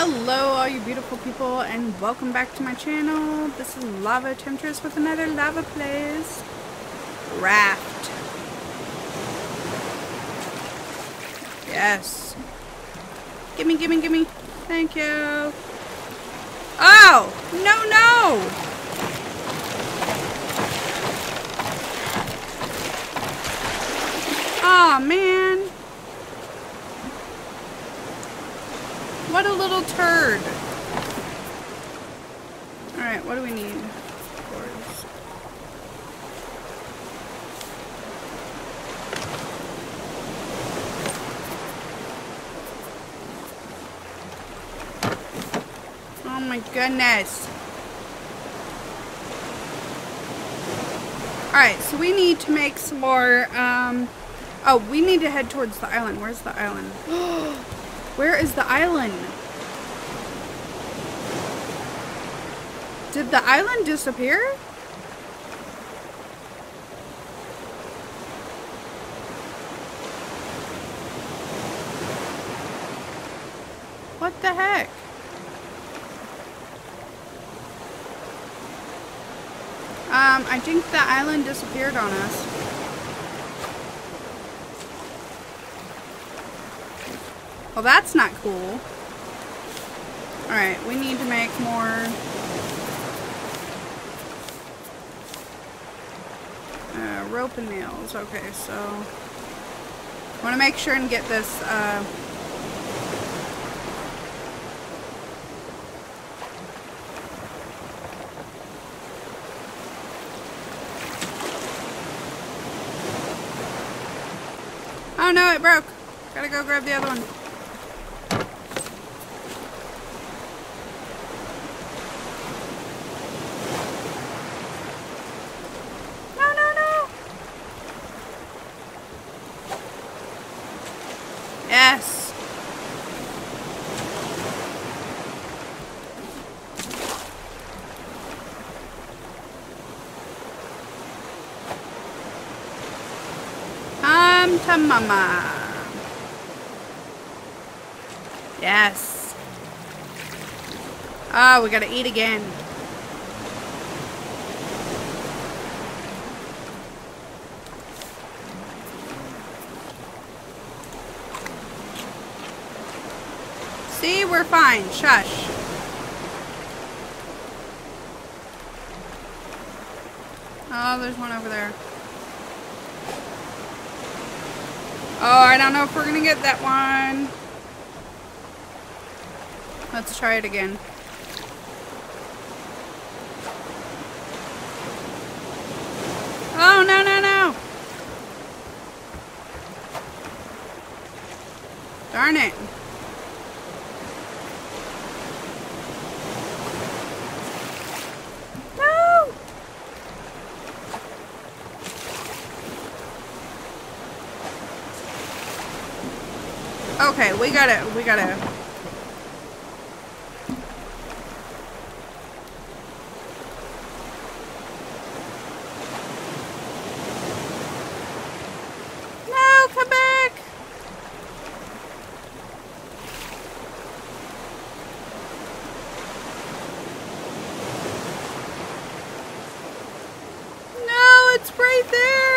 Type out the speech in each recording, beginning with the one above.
Hello all you beautiful people and welcome back to my channel. This is Lava Temptress with another Lava Plays Raft. Yes. Gimme, gimme, gimme. Thank you. Oh! No, no! Oh, man. What a little turd. Alright, what do we need? Oh my goodness. Alright, so we need to make some more, um, oh, we need to head towards the island. Where's the island? Where is the island? Did the island disappear? What the heck? Um, I think the island disappeared on us. Well, that's not cool. Alright, we need to make more... Uh, rope and nails. Okay, so... I want to make sure and get this, uh... Oh no, it broke. Gotta go grab the other one. Yes. Come mama. Yes. Oh, we gotta eat again. See, we're fine. Shush. Oh, there's one over there. Oh, I don't know if we're gonna get that one. Let's try it again. Oh, no, no, no! Darn it. Okay, we gotta, we gotta. No, come back! No, it's right there!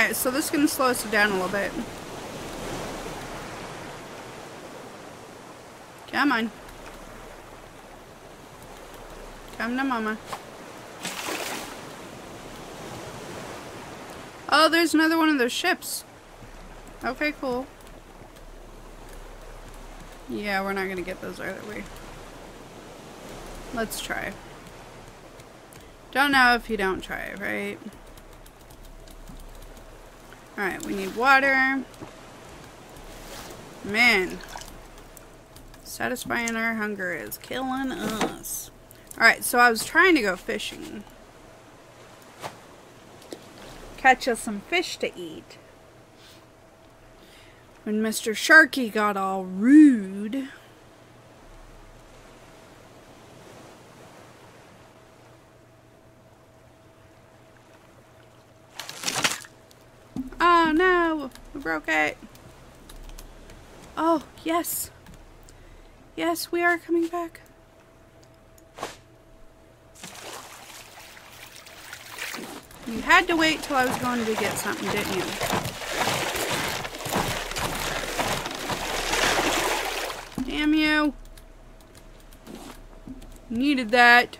Alright, so this is going to slow us down a little bit. Come on. Come to mama. Oh, there's another one of those ships. Okay, cool. Yeah, we're not going to get those either way. Let's try. Don't know if you don't try, right? Alright, we need water. Man. Satisfying our hunger is killing us. Alright, so I was trying to go fishing. Catch us some fish to eat. When Mr. Sharky got all rude. Oh no, broke it. Oh, yes. Yes, we are coming back. You had to wait till I was going to get something, didn't you? Damn you. Needed that.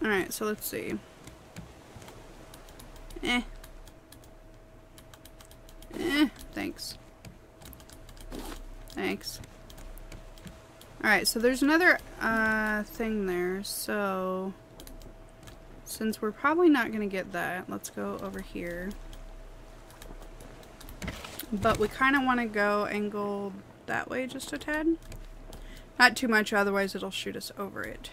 Alright, so let's see. Eh. Eh, thanks. Thanks. Alright, so there's another uh, thing there, so since we're probably not going to get that, let's go over here. But we kind of want to go angle that way just a tad. Not too much, otherwise it'll shoot us over it.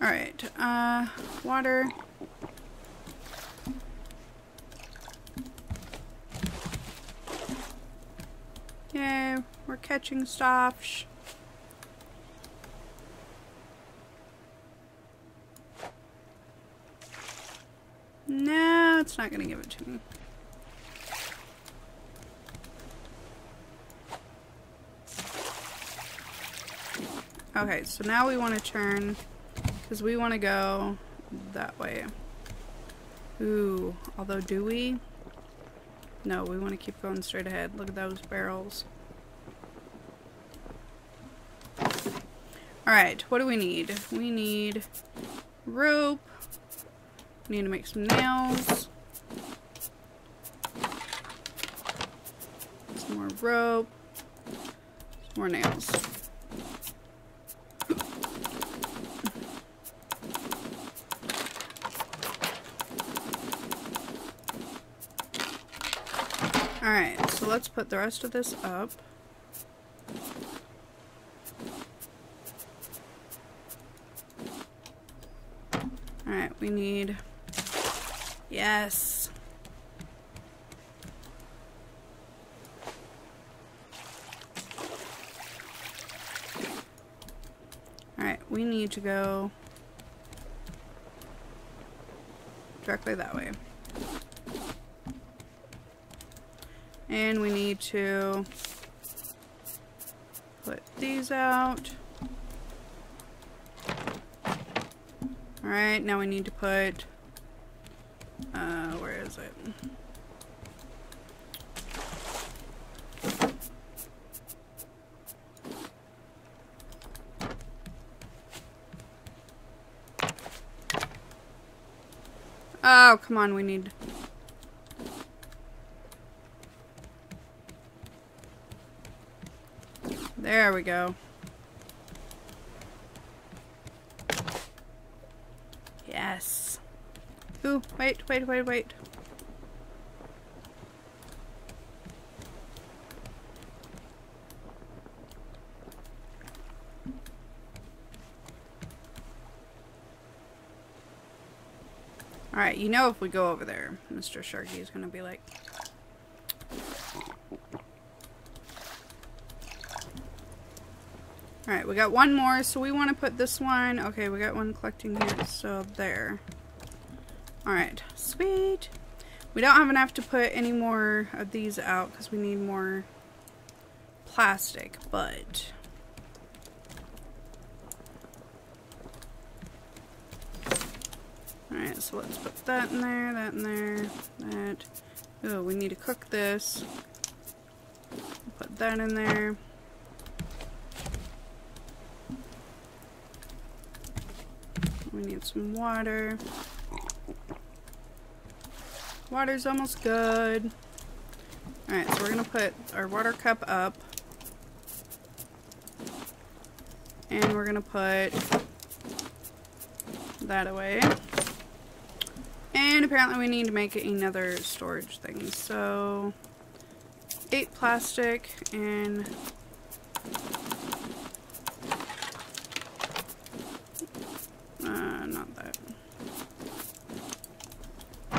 Alright, uh, water. Yay, we're catching stuff. No, it's not going to give it to me. Okay, so now we want to turn, because we want to go that way. Ooh, although do we? No, we want to keep going straight ahead. Look at those barrels. Alright, what do we need? We need rope, Need to make some nails. Some more rope. Some more nails. Alright, so let's put the rest of this up. Alright, we need Yes. Alright, we need to go directly that way. And we need to put these out. Alright, now we need to put uh, where is it? Oh, come on, we need... There we go. Yes. Ooh, wait, wait, wait, wait. Alright, you know if we go over there, Mr. Sharky is going to be like... we got one more, so we want to put this one... Okay, we got one collecting here, so there. Alright, sweet. We don't have enough to put any more of these out because we need more plastic, but... Alright, so let's put that in there, that in there, that. Oh, we need to cook this. Put that in there. We need some water. Water's almost good. Alright, so we're going to put our water cup up. And we're going to put that away. And apparently we need to make another storage thing. So, eight plastic and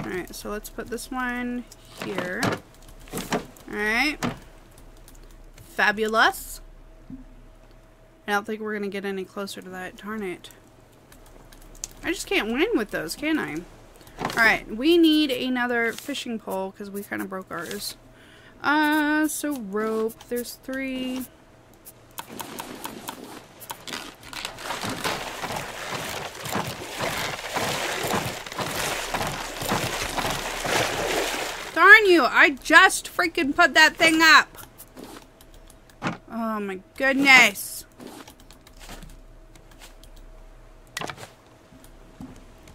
Alright, so let's put this one here. Alright. Fabulous. I don't think we're going to get any closer to that. Darn it. I just can't win with those, can I? Alright, we need another fishing pole because we kind of broke ours. Uh, so rope. There's three. Darn you, I just freaking put that thing up. Oh my goodness.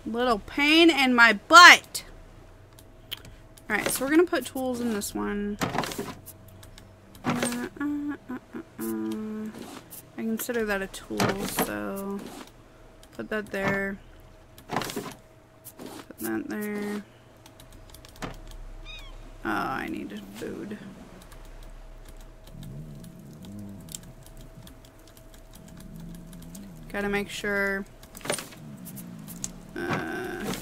Little pain in my butt. Alright, so we're going to put tools in this one. Uh, uh, uh, I consider that a tool, so put that there. Put that there. Oh, I need food. Gotta make sure. Uh,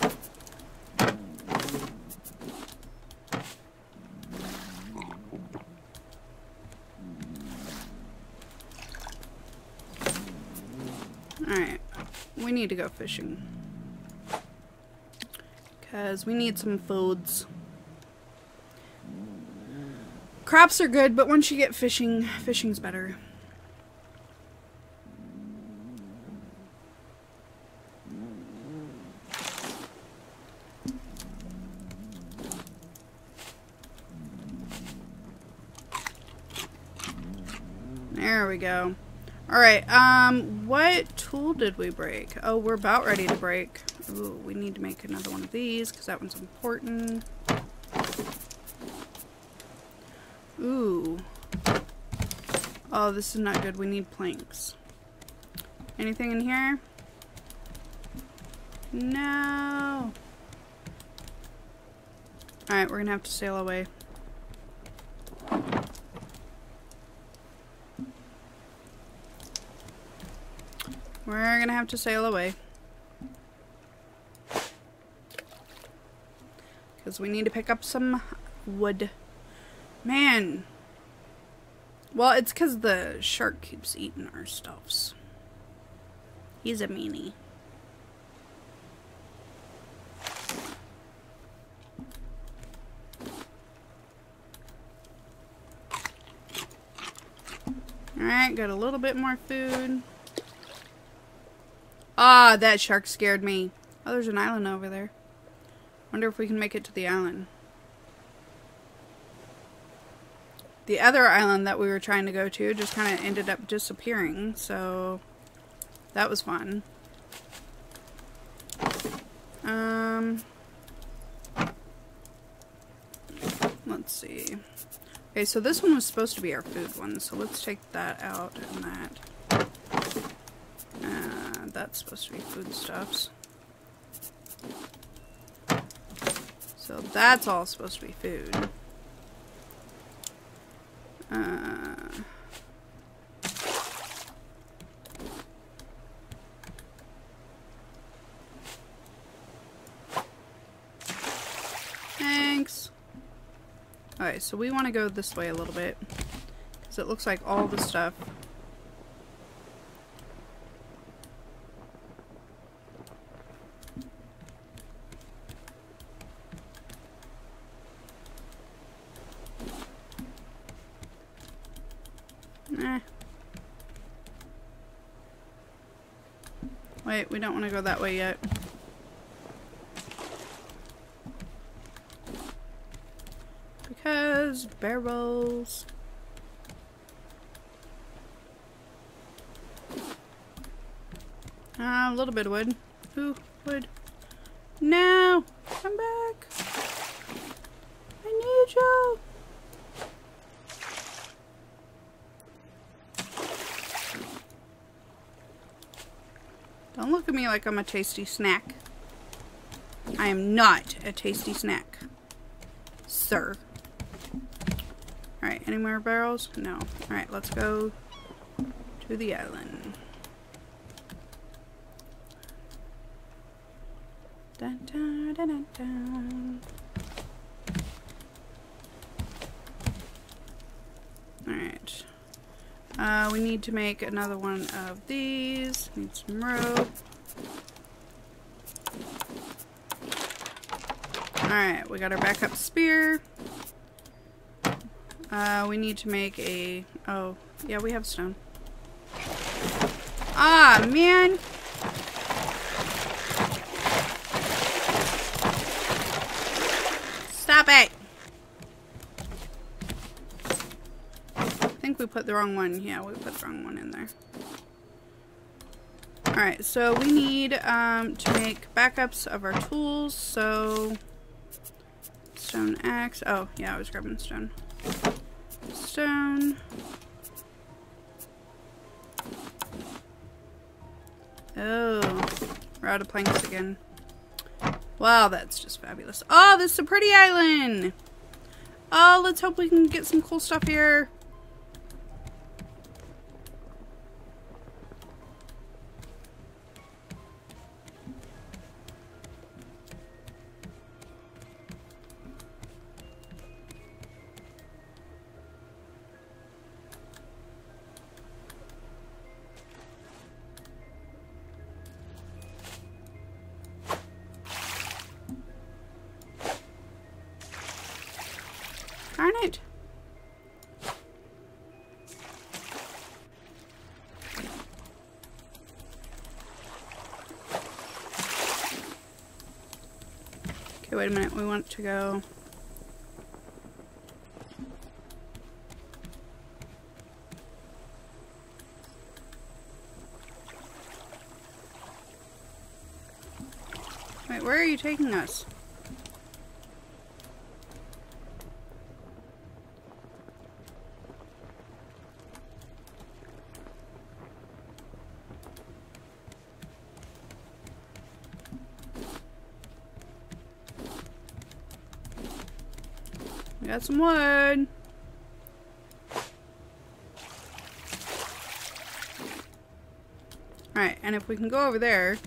Alright. We need to go fishing. Because we need some foods. Crops are good, but once you get fishing, fishing's better. There we go. Alright, um, what tool did we break? Oh, we're about ready to break. Ooh, we need to make another one of these, because that one's important. Ooh. Oh, this is not good. We need planks. Anything in here? No. Alright, we're gonna have to sail away. We're gonna have to sail away. Because we need to pick up some wood. Man. Well, it's because the shark keeps eating our stuffs. He's a meanie. Alright, got a little bit more food. Ah, that shark scared me. Oh, there's an island over there. Wonder if we can make it to the island. The other island that we were trying to go to just kind of ended up disappearing, so that was fun. Um, let's see. Okay, so this one was supposed to be our food one, so let's take that out and that. Uh, that's supposed to be foodstuffs. So that's all supposed to be food. Uh, thanks. Alright, so we want to go this way a little bit. Because it looks like all the stuff Wait, we don't want to go that way yet. Because barrels. Ah, uh, a little bit of. Wood. No! Come back! I need you! Don't look at me like I'm a tasty snack. I am not a tasty snack. Sir. Alright, any more barrels? No. Alright, let's go to the island. Dun, dun, dun, dun, Alright. Uh, we need to make another one of these. Need some rope. Alright, we got our backup spear. Uh, we need to make a... Oh, yeah, we have stone. Ah, man! Stop it! I think we put the wrong one. Yeah, we put the wrong one in there. Alright, so we need um, to make backups of our tools, so... Stone axe. Oh, yeah, I was grabbing stone. Stone. Oh, we're out of planks again. Wow, that's just fabulous. Oh, this is a pretty island! Oh, let's hope we can get some cool stuff here. Okay, wait a minute. We want to go... Wait, where are you taking us? Got some wood. Alright, and if we can go over there.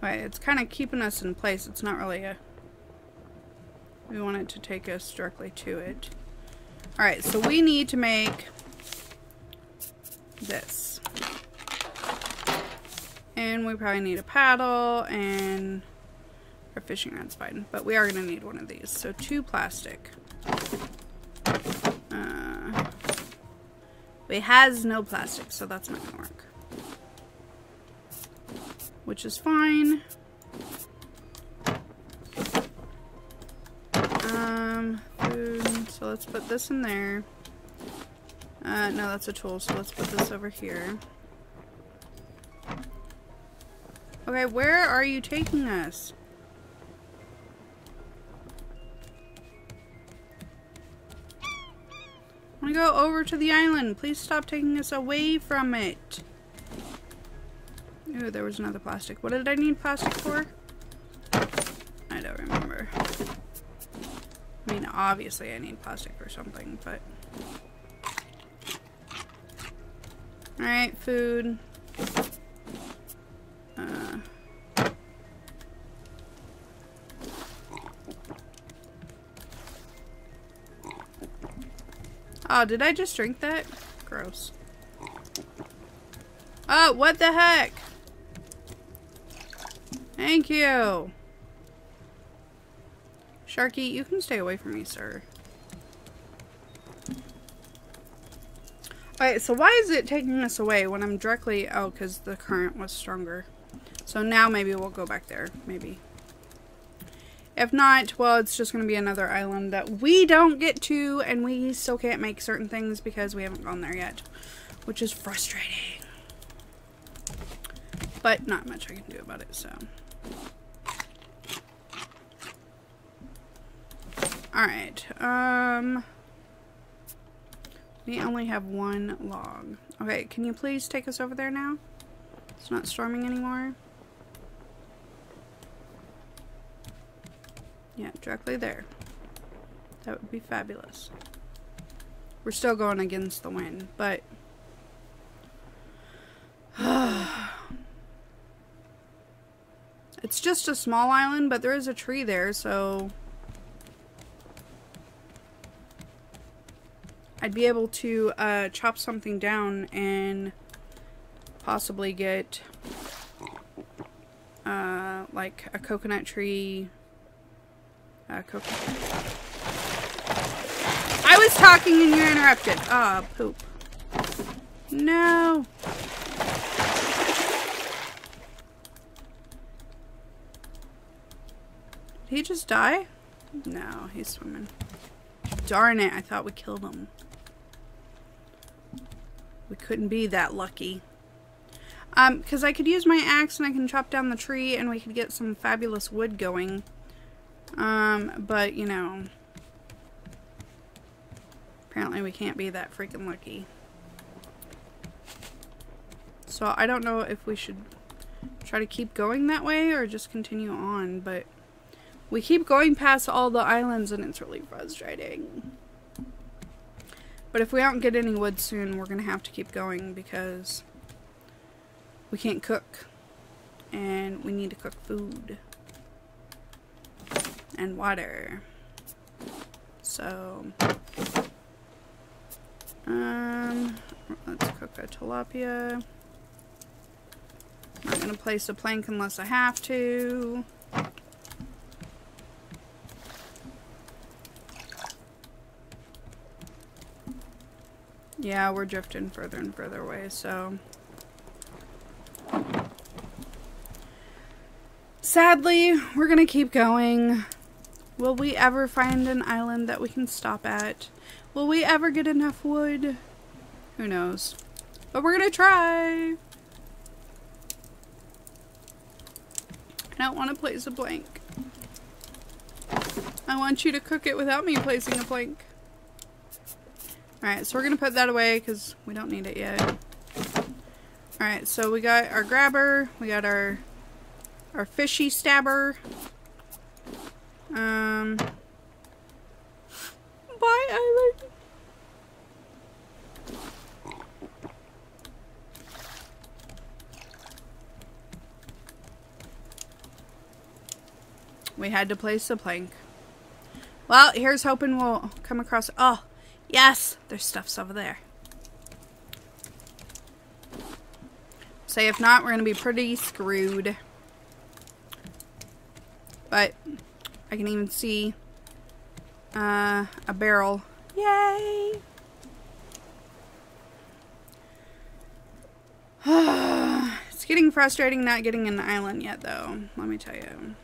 Right, it's kind of keeping us in place. It's not really a... We want it to take us directly to it. Alright, so we need to make this. And we probably need a paddle and our fishing rod's fine. But we are going to need one of these. So two plastic. Uh, it has no plastic, so that's not going to work. Which is fine. Um, food. So let's put this in there. Uh, no, that's a tool, so let's put this over here. Okay, where are you taking us? I want to go over to the island. Please stop taking us away from it. Ooh, there was another plastic. What did I need plastic for? I don't remember. I mean, obviously I need plastic for something, but... Alright, food. Did I just drink that? Gross. Oh, what the heck? Thank you. Sharky, you can stay away from me, sir. Alright, so why is it taking us away when I'm directly... Oh, because the current was stronger. So now maybe we'll go back there. Maybe. If not, well, it's just going to be another island that we don't get to, and we still can't make certain things because we haven't gone there yet. Which is frustrating. But not much I can do about it, so... Alright, um... We only have one log. Okay, can you please take us over there now? It's not storming anymore. Yeah, directly there. That would be fabulous. We're still going against the wind, but... it's just a small island, but there is a tree there, so... I'd be able to uh, chop something down and possibly get uh, like a coconut tree. Uh. I was talking and you interrupted. Ah, oh, poop. No. Did he just die? No, he's swimming. Darn it, I thought we killed him. We couldn't be that lucky. Um, because I could use my axe and I can chop down the tree and we could get some fabulous wood going. Um, but, you know, apparently we can't be that freaking lucky. So I don't know if we should try to keep going that way or just continue on, but we keep going past all the islands and it's really frustrating. But if we don't get any wood soon, we're going to have to keep going because we can't cook. And we need to cook food. And water. So, um, let's cook a tilapia. I'm not going to place a plank unless I have to. Yeah, we're drifting further and further away, so... Sadly, we're gonna keep going. Will we ever find an island that we can stop at? Will we ever get enough wood? Who knows. But we're gonna try! I don't want to place a plank. I want you to cook it without me placing a plank. Alright, so we're going to put that away because we don't need it yet. Alright, so we got our grabber, we got our our fishy stabber. Um Bye island. We had to place a plank. Well, here's hoping we'll come across... Oh, yes! There's stuffs over there. Say if not, we're going to be pretty screwed. But I can even see uh, a barrel. Yay! it's getting frustrating not getting an island yet, though. Let me tell you.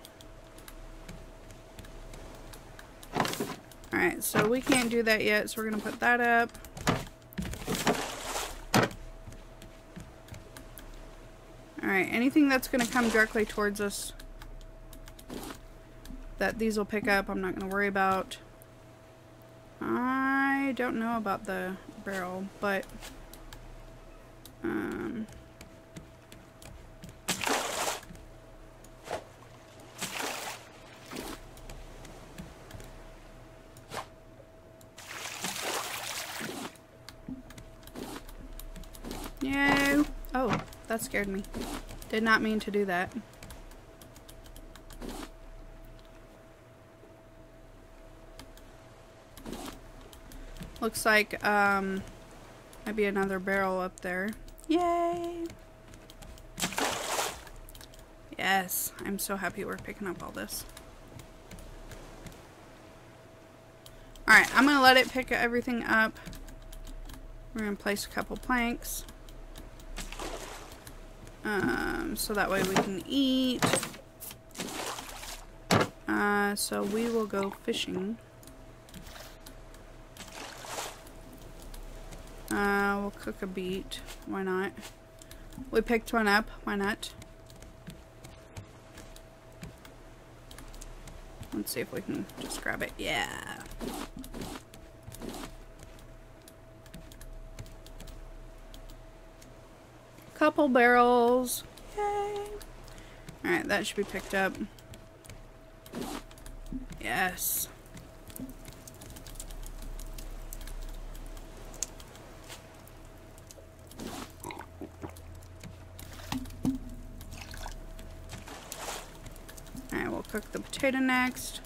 Alright, so we can't do that yet, so we're going to put that up. Alright, anything that's going to come directly towards us that these will pick up, I'm not going to worry about. I don't know about the barrel, but... Um... No! Oh, that scared me. Did not mean to do that. Looks like, um, might be another barrel up there. Yay! Yes, I'm so happy we're picking up all this. Alright, I'm going to let it pick everything up. We're to place a couple planks. Um, so that way we can eat. Uh, so we will go fishing. Uh, we'll cook a beet. Why not? We picked one up. Why not? Let's see if we can just grab it. Yeah. Couple barrels. Yay. Alright, that should be picked up. Yes. cook the potato next.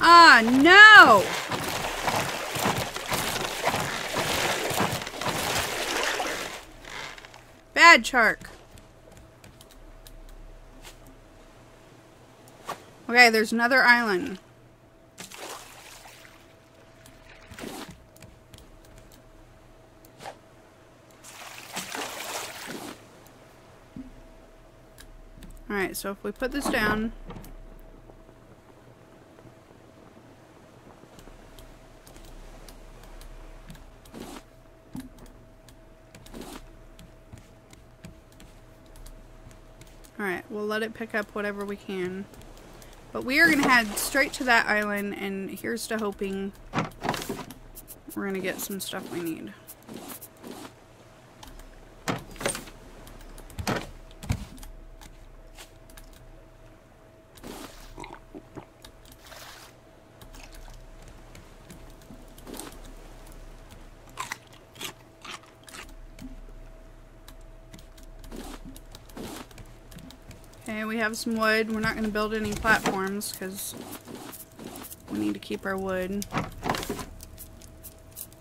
Ah, no! Bad shark. Okay, there's another island. Alright, so if we put this down... Alright, we'll let it pick up whatever we can. But we are going to head straight to that island, and here's to hoping we're going to get some stuff we need. Okay, we have some wood. We're not going to build any platforms because we need to keep our wood.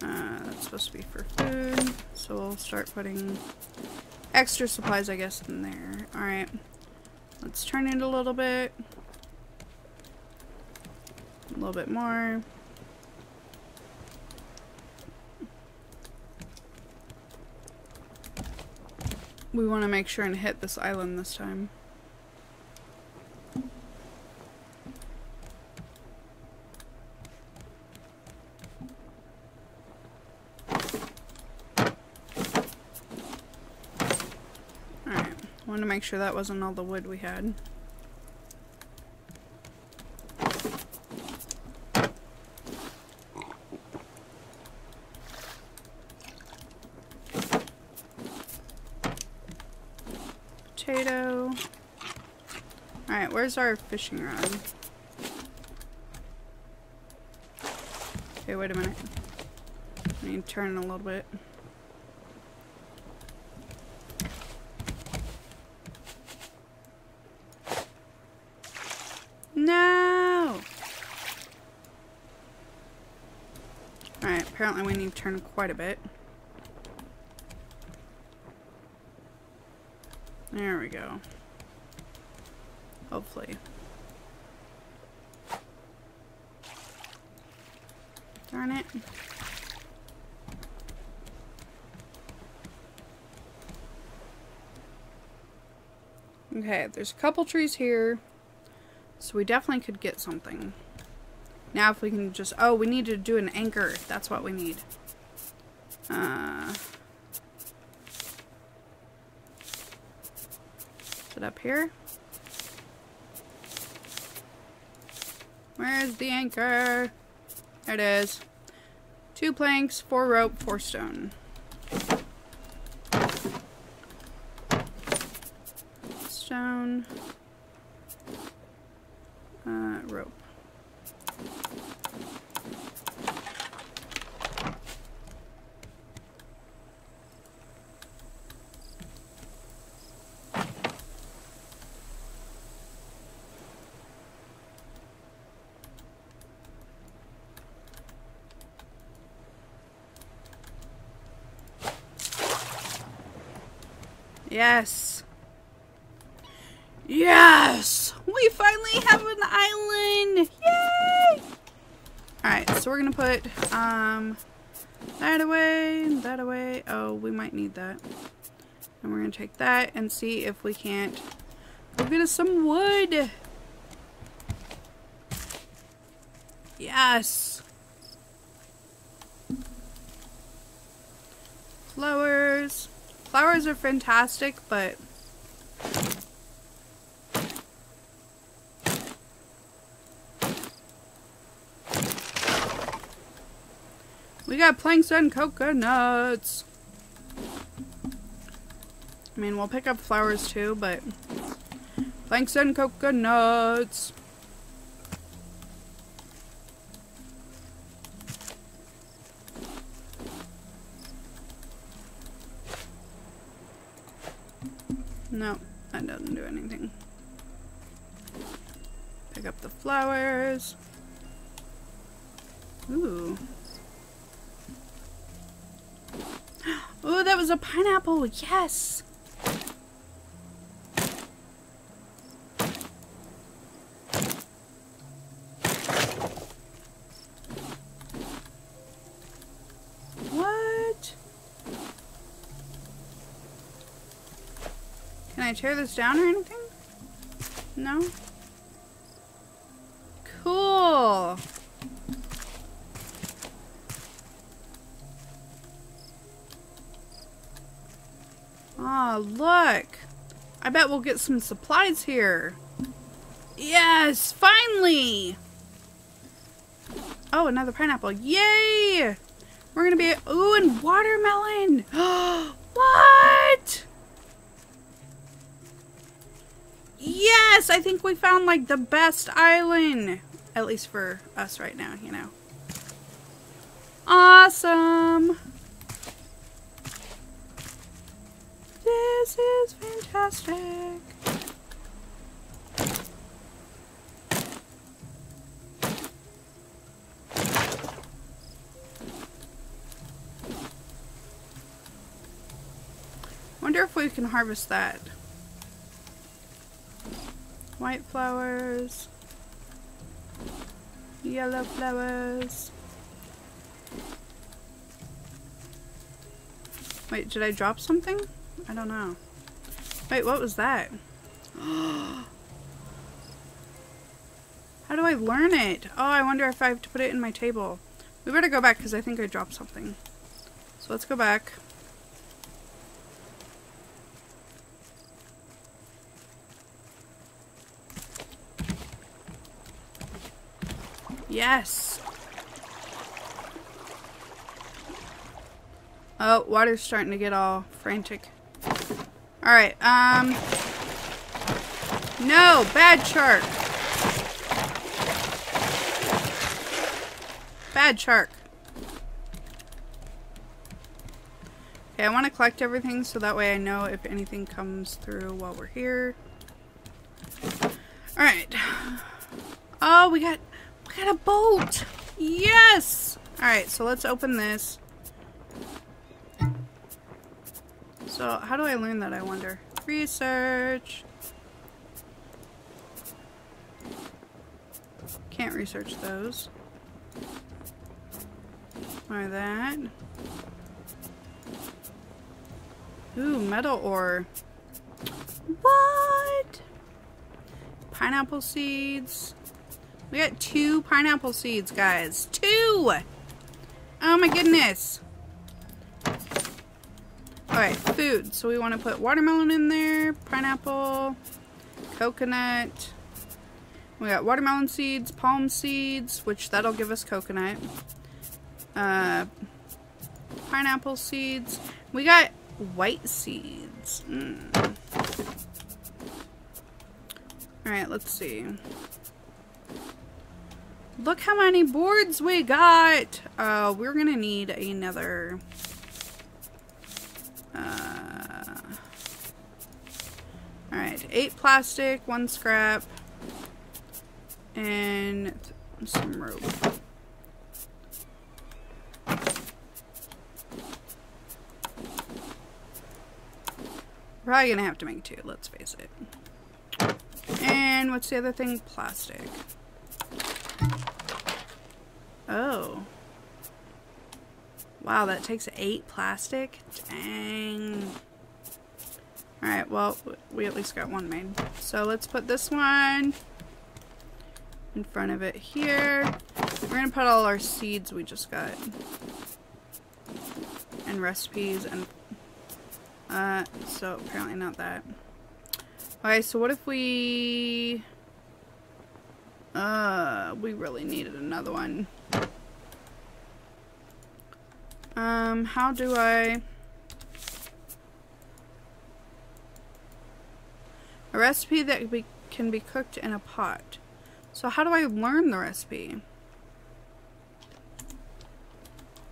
Uh, that's supposed to be for food. So we'll start putting extra supplies, I guess, in there. Alright. Let's turn it a little bit. A little bit more. We want to make sure and hit this island this time. Wanted to make sure that wasn't all the wood we had. Potato. Alright, where's our fishing rod? Okay, wait a minute. I need to turn a little bit. Apparently we need to turn quite a bit. There we go. Hopefully. Darn it. Okay, there's a couple trees here. So we definitely could get something. Now if we can just... Oh, we need to do an anchor. That's what we need. Uh, is it up here? Where's the anchor? There it is. Two planks, four rope, four stone. Stone. Uh, rope. Yes. Yes! We finally have an island! Yay! Alright, so we're gonna put, um, that away, that away. Oh, we might need that. And we're gonna take that and see if we can't go get us some wood. Yes! Flowers. Are fantastic, but... We got planks and coconuts. I mean, we'll pick up flowers too, but... Planks and coconuts. No, that doesn't do anything. Pick up the flowers. Ooh. Ooh, that was a pineapple. Yes. Tear this down or anything? No? Cool. Ah, oh, look. I bet we'll get some supplies here. Yes, finally. Oh, another pineapple. Yay! We're gonna be, ooh, and watermelon. what? Yes, I think we found like the best island. At least for us right now, you know. Awesome. This is fantastic. Wonder if we can harvest that. White flowers. Yellow flowers. Wait, did I drop something? I don't know. Wait, what was that? How do I learn it? Oh, I wonder if I have to put it in my table. We better go back because I think I dropped something. So let's go back. Yes! Oh, water's starting to get all frantic. Alright, um... No! Bad shark! Bad shark. Okay, I want to collect everything so that way I know if anything comes through while we're here. Alright. Oh, we got got a boat! Yes! Alright, so let's open this. So, how do I learn that, I wonder? Research. Can't research those. Or that. Ooh, metal ore. What? Pineapple seeds. We got two pineapple seeds, guys. Two! Oh my goodness. Alright, food. So we want to put watermelon in there, pineapple, coconut. We got watermelon seeds, palm seeds, which that'll give us coconut. Uh, pineapple seeds. We got white seeds. Mm. Alright, let's see. Look how many boards we got! Uh, we're gonna need another uh, Alright, eight plastic, one scrap, and some rope. Probably gonna have to make two, let's face it. And what's the other thing? Plastic. Oh. Wow, that takes eight plastic? Dang. Alright, well, we at least got one made. So let's put this one in front of it here. We're going to put all our seeds we just got. And recipes and... Uh, so apparently not that. Okay, so what if we... Uh, we really needed another one. Um, how do I... A recipe that be, can be cooked in a pot. So how do I learn the recipe?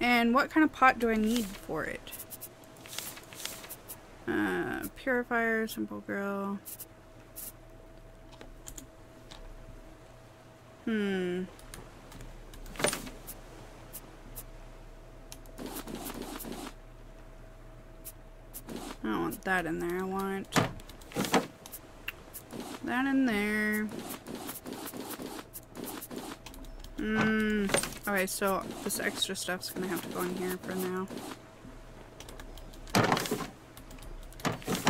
And what kind of pot do I need for it? Uh, purifier, simple grill. Hmm. That in there. I want that in there. Mmm. Okay, so this extra stuff's gonna have to go in here for now.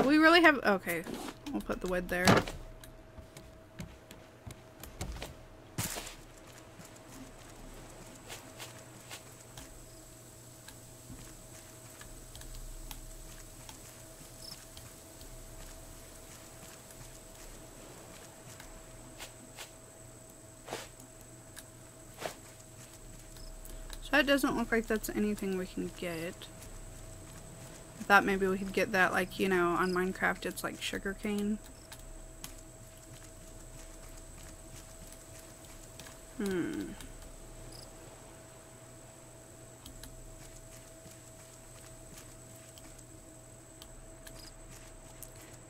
We really have- okay. We'll put the wood there. That doesn't look like that's anything we can get. I thought maybe we could get that like, you know, on Minecraft it's like sugarcane. Hmm.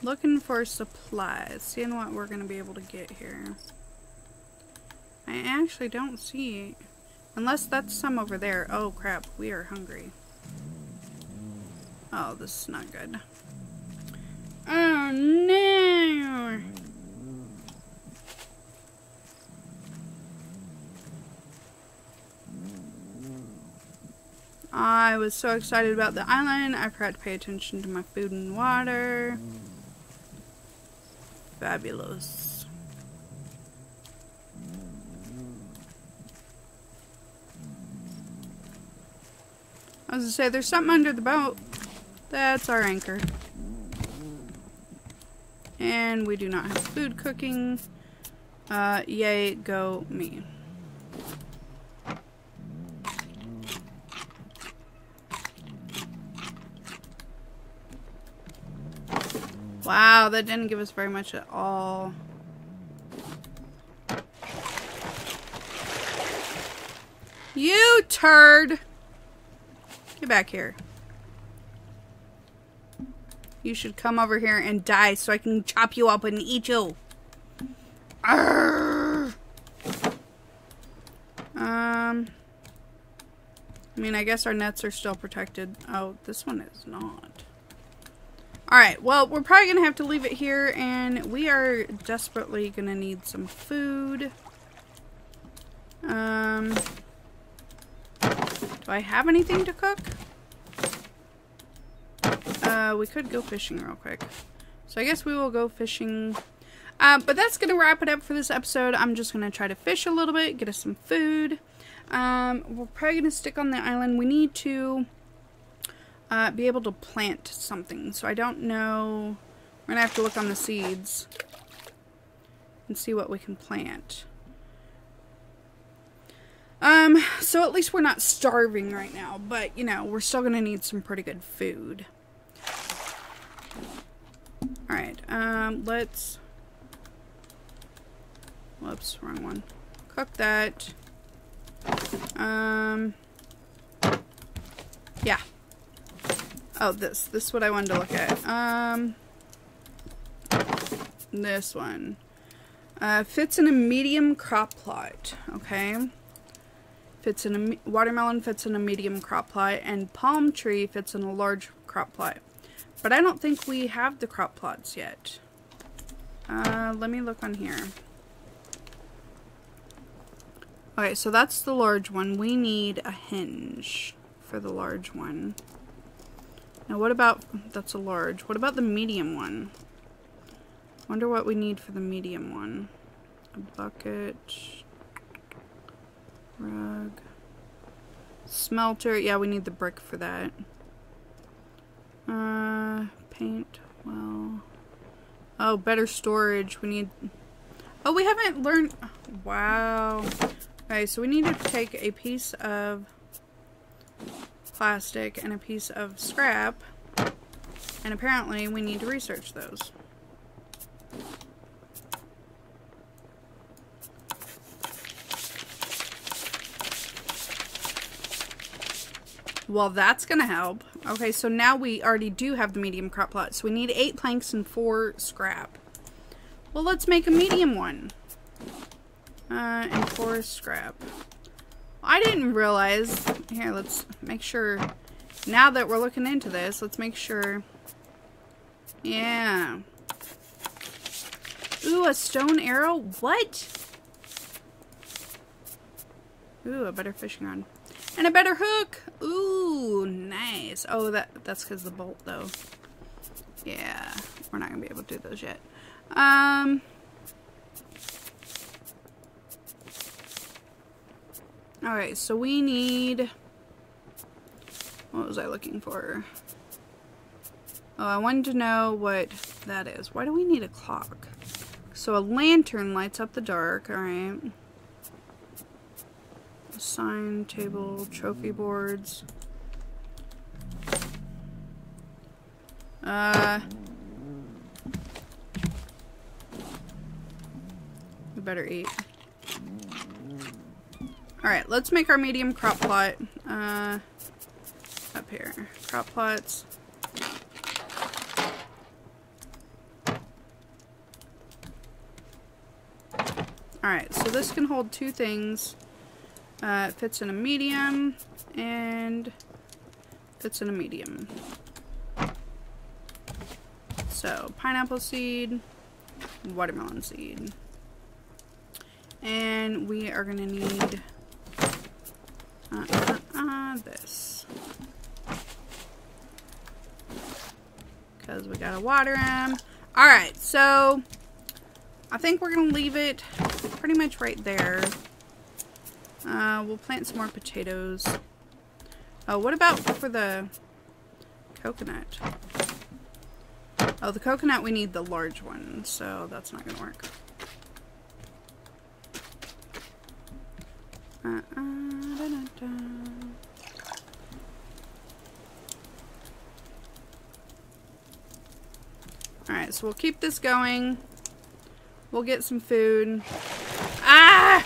Looking for supplies, seeing what we're going to be able to get here. I actually don't see Unless that's some over there. Oh crap, we are hungry. Oh, this is not good. Oh no! I was so excited about the island, I forgot to pay attention to my food and water. Fabulous. I was gonna say, there's something under the boat. That's our anchor. And we do not have food cooking. Uh, yay, go me. Wow, that didn't give us very much at all. You turd! Get back here. You should come over here and die so I can chop you up and eat you. Um, I mean, I guess our nets are still protected. Oh, this one is not. Alright, well, we're probably going to have to leave it here, and we are desperately going to need some food. Um, do I have anything to cook? Uh, we could go fishing real quick. So I guess we will go fishing. Uh, but that's going to wrap it up for this episode. I'm just going to try to fish a little bit, get us some food. Um, we're probably going to stick on the island. We need to uh, be able to plant something. So I don't know. We're going to have to look on the seeds and see what we can plant. Um, so at least we're not starving right now, but you know, we're still gonna need some pretty good food. Alright, um, let's, whoops, wrong one. Cook that. Um, yeah. Oh, this, this is what I wanted to look at. Um, this one. Uh, fits in a medium crop plot, okay? Fits in a watermelon fits in a medium crop plot and palm tree fits in a large crop plot. But I don't think we have the crop plots yet. Uh, let me look on here. Okay, so that's the large one. We need a hinge for the large one. Now what about, that's a large. What about the medium one? wonder what we need for the medium one. A bucket. Rug. Smelter. Yeah, we need the brick for that. Uh, paint. Well. Oh, better storage. We need... Oh, we haven't learned... Wow. Okay, so we need to take a piece of plastic and a piece of scrap. And apparently we need to research those. Well, that's going to help. Okay, so now we already do have the medium crop plot. So we need eight planks and four scrap. Well, let's make a medium one. Uh, and four scrap. I didn't realize. Here, let's make sure. Now that we're looking into this, let's make sure Yeah. Ooh, a stone arrow? What? Ooh, a better fishing rod. And a better hook! Ooh, nice. Oh, that that's because the bolt, though. Yeah, we're not going to be able to do those yet. Um... Alright, so we need... What was I looking for? Oh, I wanted to know what that is. Why do we need a clock? So a lantern lights up the dark, alright. Sign, table, trophy boards. Uh... We better eat. Alright, let's make our medium crop plot. Uh, up here. Crop plots. Alright, so this can hold two things. Uh, it fits in a medium and fits in a medium. So, pineapple seed, watermelon seed. And we are going to need uh, uh, uh, this. Because we got to water them. Alright, so I think we're going to leave it pretty much right there. Uh, we'll plant some more potatoes. Oh, what about for the coconut? Oh, the coconut, we need the large one, so that's not going to work. Uh, uh, da, da, da. Alright, so we'll keep this going. We'll get some food. Ah!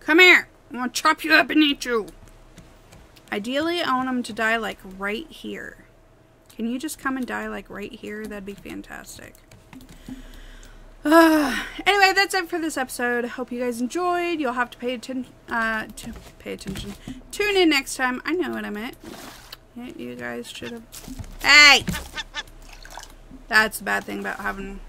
Come here. I'm gonna chop you up and eat you. Ideally, I want them to die like right here. Can you just come and die like right here? That'd be fantastic. Uh, anyway, that's it for this episode. Hope you guys enjoyed. You'll have to pay attention. Uh, to pay attention. Tune in next time. I know what I meant. You guys should have. Hey, that's the bad thing about having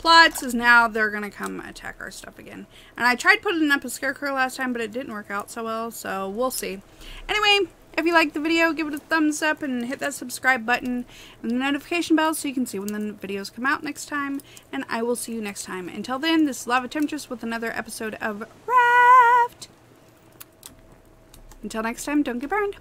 plots is now they're gonna come attack our stuff again. And I tried putting up a scarecrow last time, but it didn't work out so well. So we'll see. Anyway, if you liked the video, give it a thumbs up and hit that subscribe button and the notification bell so you can see when the videos come out next time. And I will see you next time. Until then, this is Lava Temptress with another episode of Raft. Until next time, don't get burned.